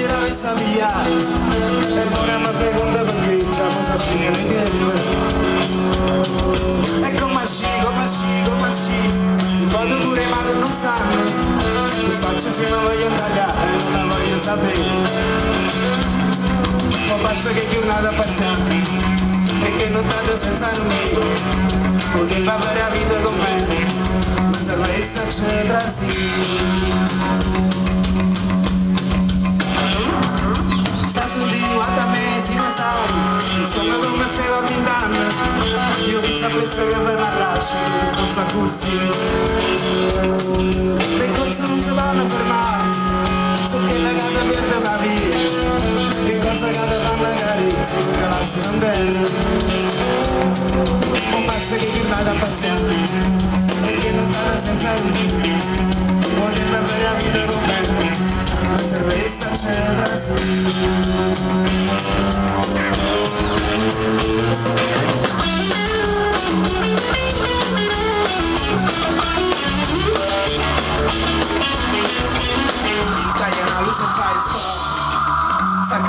passa migliaia e non è una seconda perché c'è una stringere i tempi e come sci, come sci, come sci il modo pure ma non sanno che faccio se non voglio tagliare non la voglio sapere. Ma basta che chiunata paziente e che non date senza nulla potrebbe avere la vita con me. Ma serve starci tra sì che la lasci che fosse così le corse non si vanno a fermare so che la gata perde la via. Che cosa che te fanno cari se non calassi non terra non basta che ti vada a pazziare e che non vada senza lui. Potrebbe avere la vita con me serve starci tra sì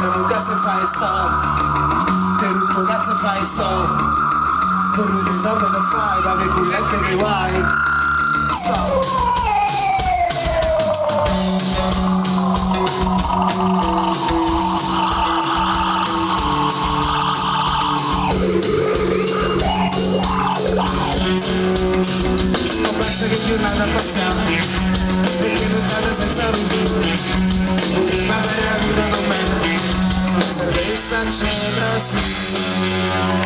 Hörru, das fai Feierstag. Perutto, tutto cazzo fai For the desire to fly, fai ma will let che vai Stop. Non penso che più nada passiamo Perché non touch me,